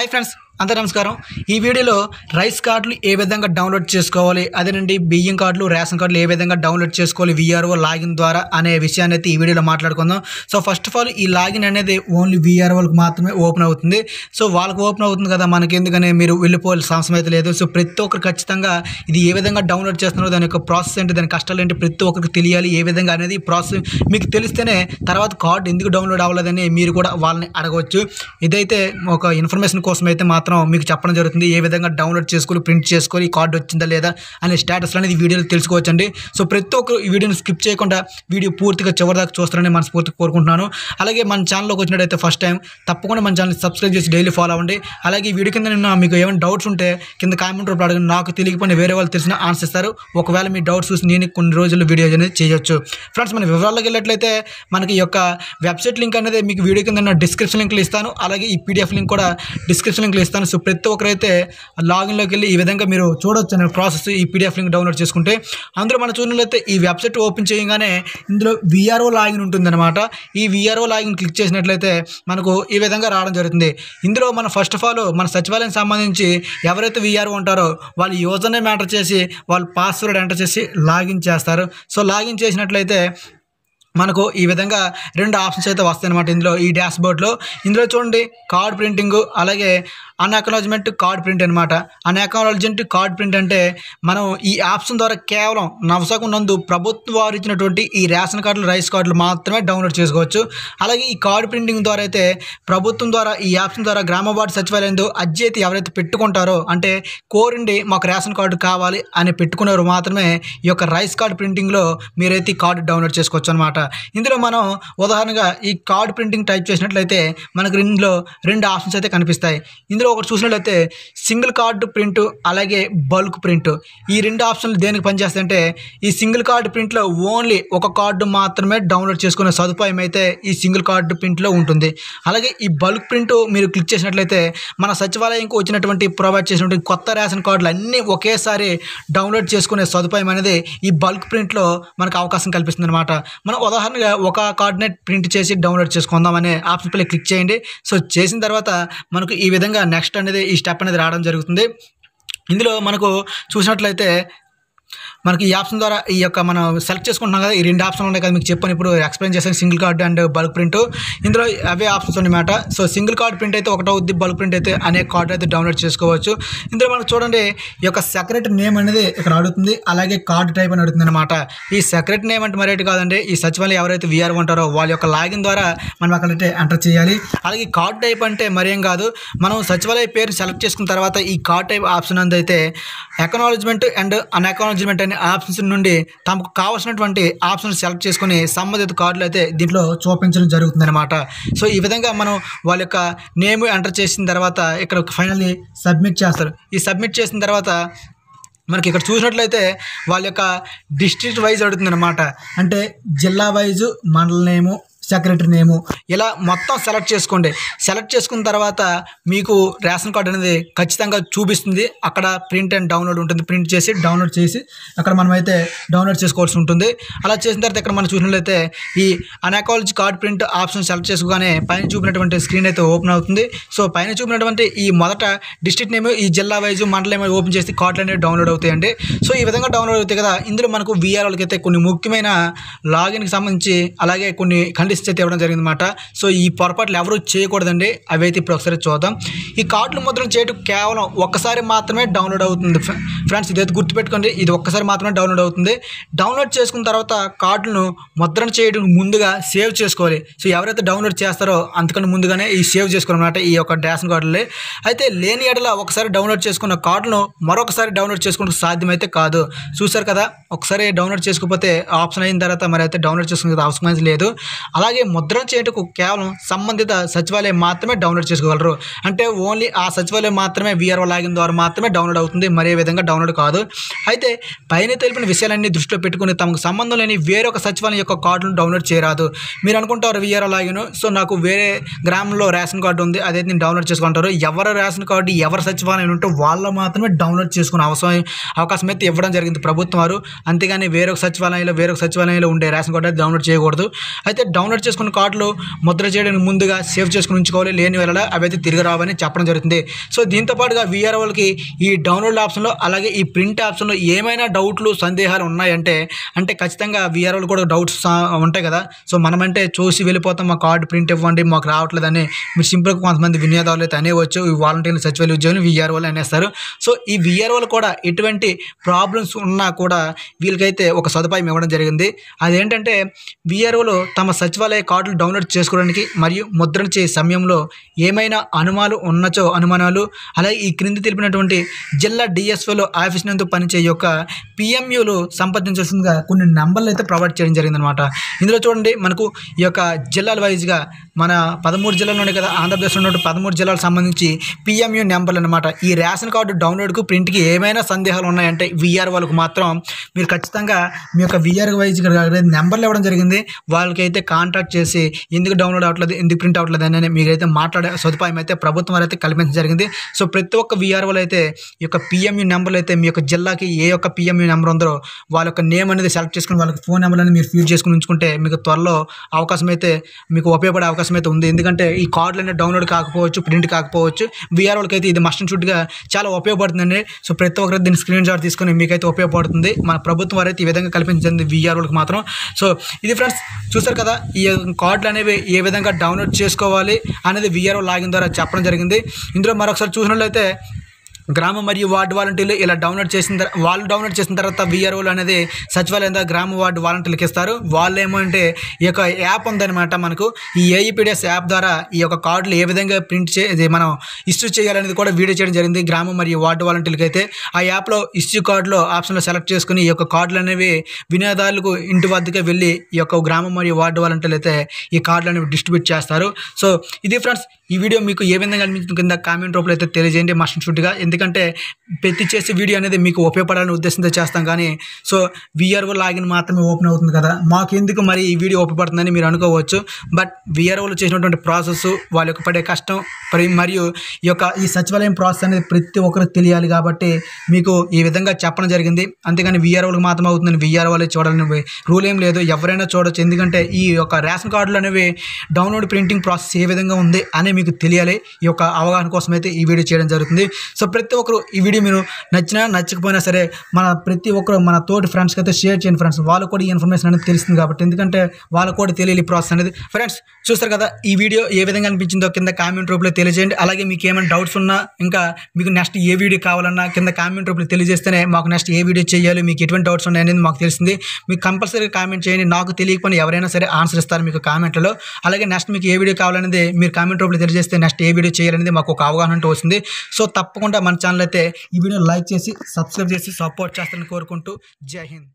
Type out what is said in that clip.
Hi friends అందరూ నమస్కారం. ఈ వీడియోలో రైస్ కార్డులు ఏ విధంగా డౌన్లోడ్ చేసుకోవాలి అదేనండి బియ్యం కార్డులు రేషన్ కార్డులు ఏ విధంగా డౌన్లోడ్ చేసుకోవాలి విఆర్ఓ లాగిన్ ద్వారా అనే విషయాన్ని అయితే ఈ వీడియోలో మాట్లాడుకుందాం. సో ఫస్ట్ ఆఫ్ ఆల్ ఈ లాగిన్ అనేది ఓన్లీ విఆర్ఓలకు మాత్రమే ఓపెన్ అవుతుంది. సో వాళ్ళకి ఓపెన్ అవుతుంది కదా మనకి ఎందుకనే మీరు వెళ్ళిపోవాల్సిన అవసరం అయితే లేదు. సో ప్రతి ఒక్కరు ఖచ్చితంగా ఇది ఏ విధంగా డౌన్లోడ్ చేస్తున్నారో దాని యొక్క ప్రాసెస్ ఏంటి దాని కష్టాలు ఏంటి ప్రతి ఒక్కరికి తెలియాలి ఏ విధంగా అనేది ప్రాసెస్ మీకు తెలిస్తేనే తర్వాత కార్డు ఎందుకు డౌన్లోడ్ అవ్వలేదని మీరు కూడా వాళ్ళని అడగవచ్చు. ఇదైతే ఒక ఇన్ఫర్మేషన్ కోసం అయితే మాత్రం మీకు చెప్పడం జరుగుతుంది. ఏ విధంగా డౌన్లోడ్ చేసుకొని ప్రింట్ చేసుకొని ఈ కార్డు వచ్చిందా లేదా అనే స్టేటస్ అనేది వీడియోలు వీడియోలో తెలుసుకోవచ్చండి. సో ప్రతి ఒక్కరు ఈ వీడియోని స్కిప్ చేయకుండా వీడియో పూర్తిగా చివరిదాకా చూస్తారని మనస్ఫూర్తిగా కోరుకుంటున్నాను. అలాగే మన ఛానల్లోకి వచ్చినట్టయితే ఫస్ట్ టైం తప్పకుండా మన ఛానల్ సబ్స్క్రైబ్ చేసి డైలీ ఫాలో అవ్వండి. అలాగే ఈ వీడియో కింద నిన్న మీకు ఏమైనా డౌట్స్ ఉంటే కింద కామెంట్ రూపంలో అడగండి. నాకు తెలియకపోయినా వేరే వాళ్ళు తెలిసిన ఆన్సర్ ఇస్తారు. ఒకవేళ మీ డౌట్స్ చూసి నేను కొన్ని రోజుల్లో వీడియో అనేది చేయొచ్చు. ఫ్రెండ్స్ మన వివరాల్లోకి వెళ్ళినట్లయితే మనకి యొక్క వెబ్సైట్ లింక్ అనేది మీకు వీడియో కింద డిస్క్రిప్షన్ లింక్లు ఇస్తాను. అలాగే ఈ పీడిఎఫ్ లింక్ కూడా డిస్క్రిప్షన్ లింక్లు ఇస్తాను. సో ప్రతి ఒక్కరైతే లాగిన్లోకి వెళ్ళి ఈ విధంగా మీరు చూడొచ్చు అనే ప్రాసెస్ ఈ పీడిఎఫ్ లింక్ డౌన్లోడ్ చేసుకుంటే. అందులో మనం చూసినట్లయితే ఈ వెబ్సైట్ ఓపెన్ చేయగానే ఇందులో విఆర్ఓ లాగిన్ ఉంటుందన్నమాట. ఈ విఆర్ఓ లాగిన్ క్లిక్ చేసినట్లయితే మనకు ఈ విధంగా రావడం జరుగుతుంది. ఇందులో మన ఫస్ట్ ఆఫ్ ఆల్ మన సచివాలయం సంబంధించి ఎవరైతే విఆర్ఓ ఉంటారో వాళ్ళు యూజర్ నేమ్ ఎంటర్ చేసి వాళ్ళు పాస్వర్డ్ ఎంటర్ చేసి లాగిన్ చేస్తారు. సో లాగిన్ చేసినట్లయితే మనకు ఈ విధంగా రెండు ఆప్షన్స్ అయితే వస్తాయి అనమాట ఇందులో. ఈ డాష్ బోర్డ్లో ఇందులో చూడండి కార్డ్ ప్రింటింగ్ అలాగే అన్అక్నాలజ్మెంట్ కార్డ్ ప్రింట్ అనమాట అన్అక్నాలజ్మెంట్ కార్డ్ ప్రింట్ అంటే మనం ఈ ఆప్షన్ ద్వారా కేవలం నవసకం నందు ప్రభుత్వం వారు ఇచ్చినటువంటి ఈ రేషన్ కార్డులు రైస్ కార్డులు మాత్రమే డౌన్లోడ్ చేసుకోవచ్చు. అలాగే ఈ కార్డ్ ప్రింటింగ్ ద్వారా అయితే ప్రభుత్వం ద్వారా ఈ ఆప్షన్ ద్వారా గ్రామ వార్డు సచివాలయంలో అర్జీ ఎవరైతే పెట్టుకుంటారో అంటే కోరిండి మాకు రేషన్ కార్డు కావాలి అని పెట్టుకున్నారు మాత్రమే ఈ యొక్క రైస్ కార్డ్ ప్రింటింగ్లో మీరైతే ఈ కార్డు డౌన్లోడ్ చేసుకోవచ్చు అనమాట ఇందులో మనం ఉదాహరణగా ఈ కార్డ్ ప్రింటింగ్ టైప్ చేసినట్లయితే మనకు ఇందులో రెండు ఆప్షన్స్ అయితే కనిపిస్తాయి. ఇందులో ఒకటి చూసినట్లయితే సింగిల్ కార్డు ప్రింట్ అలాగే బల్క్ ప్రింట్. ఈ రెండు ఆప్షన్లు దేనికి పనిచేస్తాయంటే ఈ సింగిల్ కార్డు ప్రింట్లో ఓన్లీ ఒక కార్డు మాత్రమే డౌన్లోడ్ చేసుకునే సదుపాయం అయితే ఈ సింగిల్ కార్డు ప్రింట్లో ఉంటుంది. అలాగే ఈ బల్క్ ప్రింట్ మీరు క్లిక్ చేసినట్లయితే మన సచివాలయంకి వచ్చినటువంటి ప్రొవైడ్ చేసినటువంటి కొత్త రేషన్ కార్డులు అన్నీ ఒకేసారి డౌన్లోడ్ చేసుకునే సదుపాయం అనేది ఈ బల్క్ ప్రింట్లో మనకు అవకాశం కల్పిస్తుంది అనమాట మనం ఉదాహరణగా ఒక కార్డునే ప్రింట్ చేసి డౌన్లోడ్ చేసుకుందాం అనే ఆప్షన్ పై క్లిక్ చేయండి. సో చేసిన తర్వాత మనకు ఈ విధంగా నెక్స్ట్ అనేది ఈ స్టెప్ అనేది రావడం జరుగుతుంది. ఇందులో మనకు చూసినట్లయితే మనకి ఈ ఆప్షన్ ద్వారా ఈ యొక్క మనం సెలెక్ట్ చేసుకుంటున్నాం కదా ఈ రెండు ఆప్షన్లు ఉన్నాయి కదా మీకు చెప్పాను. ఇప్పుడు ఎక్స్ప్లెయిన్ చేశాను single card and bulk print. ఇందులో అవే ఆప్షన్స్ అనమాట సో సింగిల్ కార్డ్ ప్రింట్ అయితే ఒకటో అవుద్ది బల్క్ ప్రింట్ అయితే అనేక కార్డు అయితే డౌన్లోడ్ చేసుకోవచ్చు. ఇందులో మనకు చూడండి ఈ యొక్క సెక్రెట్ నేమ్ అనేది ఇక్కడ అడుగుతుంది అలాగే కార్డు టైప్ అని అడుగుతుంది అనమాట ఈ సెక్రెట్ నేమ్ అంటే మరేటి కాదండి ఈ సచివాలయం ఎవరైతే విఆర్ ఉంటారో వాళ్ళ యొక్క లాగిన్ ద్వారా మనం అక్కడైతే ఎంటర్ చేయాలి. అలాగే కార్డ్ టైప్ అంటే మరేం కాదు మనం సచివాలయ పేరు సెలెక్ట్ చేసుకున్న తర్వాత ఈ కార్డ్ టైప్ ఆప్షన్ అయితే ఎకనాలజ్మెంట్ అండ్ మేనేజ్మెంట్ అనే ఆప్షన్స్ నుండి తమకు కావాల్సినటువంటి ఆప్షన్ సెలెక్ట్ చేసుకుని సంబంధిత కార్డులు అయితే దీంట్లో చూపించడం జరుగుతుందన్నమాట. సో ఈ విధంగా మనం వాళ్ళ యొక్క నేమ్ ఎంటర్ చేసిన తర్వాత ఇక్కడ ఫైనల్లీ సబ్మిట్ చేస్తారు. ఈ సబ్మిట్ చేసిన తర్వాత మనకి ఇక్కడ చూసినట్లయితే వాళ్ళ యొక్క డిస్ట్రిక్ట్ వైజ్ అడుగుతుంది అనమాట అంటే జిల్లా వైజు మండల నేము సెక్రటరీ నేము ఇలా మొత్తం సెలెక్ట్ చేసుకోండి. సెలెక్ట్ చేసుకున్న తర్వాత మీకు రేషన్ కార్డు అనేది ఖచ్చితంగా చూపిస్తుంది. అక్కడ ప్రింట్ అండ్ డౌన్లోడ్ ఉంటుంది. ప్రింట్ చేసి డౌన్లోడ్ చేసి అక్కడ మనమైతే డౌన్లోడ్ చేసుకోవాల్సి ఉంటుంది. అలా చేసిన తర్వాత ఇక్కడ మనం చూసినట్లయితే ఈ అనాకాలజీ కార్డ్ ప్రింట్ ఆప్షన్ సెలెక్ట్ చేసుకోగానే పైన చూపినటువంటి స్క్రీన్ అయితే ఓపెన్ అవుతుంది. సో పైన చూపినటువంటి ఈ మొదట డిస్ట్రిక్ట్ నేమ్ ఈ జిల్లా వైజ్ మండలం ఏమో ఓపెన్ చేసి కార్డులు అనేవి డౌన్లోడ్ అవుతాయండి. సో ఈ విధంగా డౌన్లోడ్ అవుతాయి కదా ఇందులో మనకు విఆర్ఓలకి అయితే కొన్ని ముఖ్యమైన లాగిన్కి సంబంధించి అలాగే కొన్ని కండిషన్ కండిషన్స్ అయితే ఇవ్వడం జరిగిందన్నమాట. సో ఈ పొరపాట్లు ఎవరు చేయకూడదండి. అవి అయితే ఇప్పుడు ఒకసారి చూద్దాం. ఈ కార్డులు ముద్రణ చేయటం కేవలం ఒక్కసారి మాత్రమే డౌన్లోడ్ అవుతుంది ఫ్రెండ్స్. ఇదైతే గుర్తుపెట్టుకోండి. ఇది ఒక్కసారి మాత్రమే డౌన్లోడ్ అవుతుంది. డౌన్లోడ్ చేసుకున్న తర్వాత కార్డులను ముద్రణ చేయడం ముందుగా సేవ్ చేసుకోవాలి. సో ఎవరైతే డౌన్లోడ్ చేస్తారో అంతకంటే ముందుగానే ఈ సేవ్ చేసుకోవాలన్నమాట ఈ యొక్క రేషన్ కార్డులే అయితే లేని ఎడల ఒకసారి డౌన్లోడ్ చేసుకున్న కార్డును మరొకసారి డౌన్లోడ్ చేసుకుంటే సాధ్యమైతే కాదు. చూసారు కదా? ఒకసారి డౌన్లోడ్ చేసుకోకపోతే ఆప్షన్ అయిన తర్వాత మరి అయితే డౌన్లోడ్ చేసుకునే అవసరం అయితే లేదు అలాగే ముద్రణ చేయటకు కేవలం సంబంధిత సచివాలయం మాత్రమే డౌన్లోడ్ చేసుకోగలరు. అంటే ఓన్లీ ఆ సచివాలయం మాత్రమే విఆర్ఓ లాగిన్ ద్వారా మాత్రమే డౌన్లోడ్ అవుతుంది. మరే విధంగా డౌన్లోడ్ కాదు. అయితే పైన తెలిపిన విషయాలన్నీ దృష్టిలో పెట్టుకుని తమకు సంబంధం లేని వేరొక సచివాలయం యొక్క కార్డును డౌన్లోడ్ చేయరాదు. మీరు అనుకుంటారు వీఆర్ఓ లాగిన్ సో నాకు వేరే గ్రామంలో రేషన్ కార్డు ఉంది. అదే నేను డౌన్లోడ్ చేసుకుంటారు. ఎవరి రేషన్ కార్డు ఎవరి సచివాలయం ఉంటే వాళ్ళు మాత్రమే డౌన్లోడ్ చేసుకునే అవసరం అవకాశం అయితే ఇవ్వడం జరిగింది ప్రభుత్వం వారు. అంతేగాని వేరొక సచివాలయంలో వేరొక సచివాలయంలో ఉండే రేషన్ కార్డు డౌన్లోడ్ చేయకూడదు. అయితే డౌన్లోడ్ చేసుకున్న కార్డులు ముద్ర చేయడానికి ముందుగా సేవ్ చేసుకుని ఉంచుకోవాలి లేని వేళ అవి అయితే తిరిగి రావని చెప్పడం జరుగుతుంది. సో దీంతో పాటుగా విఆర్ వాళ్ళకి ఈ డౌన్లోడ్ ఆప్షన్లో అలాగే ఈ ప్రింట్ ఆప్షన్లో ఏమైనా డౌట్లు సందేహాలు ఉన్నాయంటే అంటే ఖచ్చితంగా విఆర్ కూడా డౌట్స్ ఉంటాయి కదా. సో మనమంటే చూసి వెళ్ళిపోతాం మా కార్డు ప్రింట్ ఇవ్వండి మాకు రావట్లేదని. మీరు సింపుల్గా కొంతమంది వినియోగదారులు అయితే అనేవచ్చు ఈ వాలంటీర్లు సచివాలయ ఉద్యోగులు విఆర్ అనేస్తారు. సో ఈ విఆర్ కూడా ఎటువంటి ప్రాబ్లమ్స్ ఉన్నా కూడా వీళ్ళకైతే ఒక సదుపాయం ఇవ్వడం జరిగింది. అదేంటంటే విఆర్ఓలు తమ సచివ సచివాలయ కార్డులు డౌన్లోడ్ చేసుకోవడానికి మరియు ముద్రణ చేసే సమయంలో ఏమైనా అనుమానాలు ఉన్నచో అనుమానాలు అలాగే ఈ క్రింది తెలిపినటువంటి జిల్లా డిఎస్ఓలో ఆఫీస్ నందు పనిచేయ యొక్క పిఎంయూలు సంప్రదించాల్సిందిగా కొన్ని నెంబర్లు అయితే ప్రొవైడ్ చేయడం జరిగిందనమాట ఇందులో చూడండి మనకు ఈ యొక్క జిల్లాల వైజ్గా మన పదమూడు జిల్లాలు కదా ఆంధ్రప్రదేశ్లో ఉన్నటువంటి పదమూడు జిల్లాలకు సంబంధించి పిఎంయూ నెంబర్లు అనమాట ఈ రేషన్ కార్డు డౌన్లోడ్కు ప్రింట్కి ఏమైనా సందేహాలు ఉన్నాయంటే విఆర్ వాళ్ళకు మాత్రం మీరు ఖచ్చితంగా మీ యొక్క విఆర్ వైజ్గా నెంబర్లు ఇవ్వడం జరిగింది. వాళ్ళకైతే కాంటాక్ట్ చేసి ఎందుకు డౌన్లోడ్ అవ్వట్లేదు ఎందుకు ప్రింట్ అవ్వట్లేదు అని మీరైతే మాట్లాడే సదుపాయం అయితే ప్రభుత్వం వారు అయితే కల్పించడం జరిగింది. సో ప్రతి ఒక్క విఆర్ఓలు అయితే ఈ యొక్క పిఎంయు నెంబర్లు అయితే మీ యొక్క జిల్లాకి ఏ యొక్క పిఎంయు నెంబర్ ఉందో వాళ్ళ యొక్క నేమ్ అనేది సెలెక్ట్ చేసుకుని వాళ్ళకి ఫోన్ నెంబర్ అనేది మీరు ఫీడ్ చేసుకుని ఉంచుకుంటే మీకు త్వరలో అవకాశం అయితే మీకు ఉపయోగపడే అవకాశం అయితే ఉంది. ఎందుకంటే ఈ కార్డులు అనేది డౌన్లోడ్ కాకపోవచ్చు ప్రింట్ కాకపోవచ్చు విఆర్ఓలకి అయితే ఇది మస్ట్ షూట్గా చాలా ఉపయోగపడుతుందండి. సో ప్రతి ఒక్కరు దీన్ని స్క్రీన్ షాట్ తీసుకొని మీకైతే ఉపయోగపడుతుంది. మన ప్రభుత్వం వారైతే ఈ విధంగా కల్పించింది విఆర్ఓలకు మాత్రం. సో ఇది ఫ్రెండ్స్ చూసారు కదా ఈ ఈ కార్డులు అనేవి ఏ విధంగా డౌన్లోడ్ చేసుకోవాలి అనేది విఆర్ఓ లాగిన్ ద్వారా చెప్పడం జరిగింది. ఇందులో మరొకసారి చూసినట్లయితే గ్రామ మరియు వార్డు వాలంటీర్లు ఇలా డౌన్లోడ్ చేసిన తర్వాత వాళ్ళు డౌన్లోడ్ చేసిన తర్వాత విఆర్ఓలు అనేది సచివాలయం ద్వారా గ్రామ వార్డు వాలంటీర్లకు ఇస్తారు. వాళ్ళు ఏమో అంటే ఈ యొక్క యాప్ ఉందన్నమాట మనకు. ఈ ఏఈపీడిఎస్ యాప్ ద్వారా ఈ యొక్క కార్డులు ఏ విధంగా ప్రింట్ చే ఇది మనం ఇష్యూ చేయాలనేది కూడా వీడియో చేయడం జరిగింది గ్రామ మరియు వార్డు వాలంటీర్లకు అయితే. ఆ యాప్లో ఇష్యూ కార్డులో ఆప్షన్లో సెలెక్ట్ చేసుకుని ఈ యొక్క కార్డులు అనేవి వినియోగదారులకు ఇంటి వద్దకే వెళ్ళి ఈ యొక్క గ్రామం మరియు వార్డు వాలంటీర్లు అయితే ఈ కార్డులు అనేవి డిస్ట్రిబ్యూట్ చేస్తారు. సో ఇది ఫ్రెండ్స్ ఈ వీడియో మీకు ఏ విధంగా అనిపించింది కింద కామెంట్ రూపంలో అయితే తెలియజేయండి. మస్ట్ షూట్గా ఎందుకంటే ప్రతి చేసే వీడియో అనేది మీకు ఉపయోగపడాలని ఉద్దేశంతో చేస్తాం కానీ సో విఆర్ఓ లాగిన్ మాత్రమే ఓపెన్ అవుతుంది కదా. మాకు ఎందుకు మరి ఈ వీడియో ఉపయోగపడుతుందని మీరు అనుకోవచ్చు. బట్ విఆర్ఓలు చేసినటువంటి ప్రాసెస్ వాళ్ళ యొక్క పడే కష్టం మరియు ఈ యొక్క ఈ సచివాలయం ప్రాసెస్ అనేది ప్రతి ఒక్కరికి తెలియాలి కాబట్టి మీకు ఈ విధంగా చెప్పడం జరిగింది. అంతేగాని విఆర్ఓలకు మాత్రం అవుతుందని విఆర్ఓలే చూడాలని రూల్ ఏం లేదు. ఎవరైనా చూడవచ్చు ఎందుకంటే ఈ యొక్క రేషన్ కార్డులు అనేవి డౌన్లోడ్ ప్రింటింగ్ ప్రాసెస్ ఏ విధంగా ఉంది అని మీకు తెలియాలి. ఈ యొక్క అవగాహన కోసం అయితే ఈ వీడియో చేయడం జరుగుతుంది. సో ప్రతి ఒక్కరు ఈ వీడియో మీరు నచ్చినా నచ్చకపోయినా సరే మన ప్రతి ఒక్కరు మన తోటి ఫ్రెండ్స్కి అయితే షేర్ చేయండి ఫ్రెండ్స్ వాళ్ళు కూడా ఈ ఇన్ఫర్మేషన్ అనేది తెలుస్తుంది కాబట్టి. ఎందుకంటే వాళ్ళకు కూడా తెలియాలి ప్రాసెస్ అనేది. ఫ్రెండ్స్ చూస్తారు కదా ఈ వీడియో ఏ విధంగా అనిపించిందో కింద కామెంట్ రూపంలో తెలియజేయండి. అలాగే మీకు ఏమైనా డౌట్స్ ఉన్నా ఇంకా మీకు నెక్స్ట్ ఏ వీడియో కావాలన్నా కింద కామెంట్ రూపంలో తెలియజేస్తేనే మాకు నెక్స్ట్ ఏ వీడియో చేయాలి మీకు ఎటువంటి డౌట్స్ ఉన్నాయి అనేది మాకు తెలిసింది. మీకు కంపల్సరీగా కామెంట్ చేయండి. నాకు తెలియకపోయినా ఎవరైనా సరే ఆన్సర్ ఇస్తారు మీకు కామెంట్లో అలాగే నెక్స్ట్ మీకు ఏ వీడియో కావాలనేది మీరు కామెంట్ రూపంలో తెలియజేస్తే నెక్స్ట్ ఏ వీడియో చేయాలనేది మాకు ఒక అవగాహన అంటూ వస్తుంది. సో తప్పకుండా మన ఛానల్ అయితే ఈ వీడియో లైక్ చేసి సబ్స్క్రైబ్ చేసి సపోర్ట్ చేస్తారని కోరుకుంటూ జై హింద్.